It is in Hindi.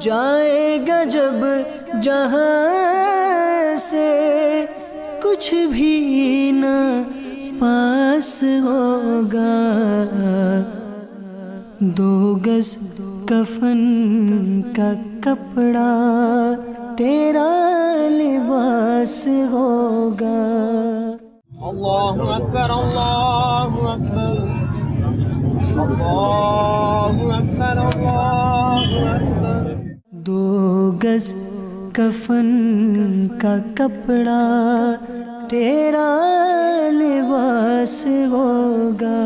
जाएगा जब जहाँ से कुछ भी ना पास होगा। दो गज कफन का कपड़ा तेरा लिबास होगा। अल्लाह अकबर अल्लाह अकबर। अल्लाह अकबर, अल्लाह दो गज कफन का कपड़ा तेरा लिबास होगा।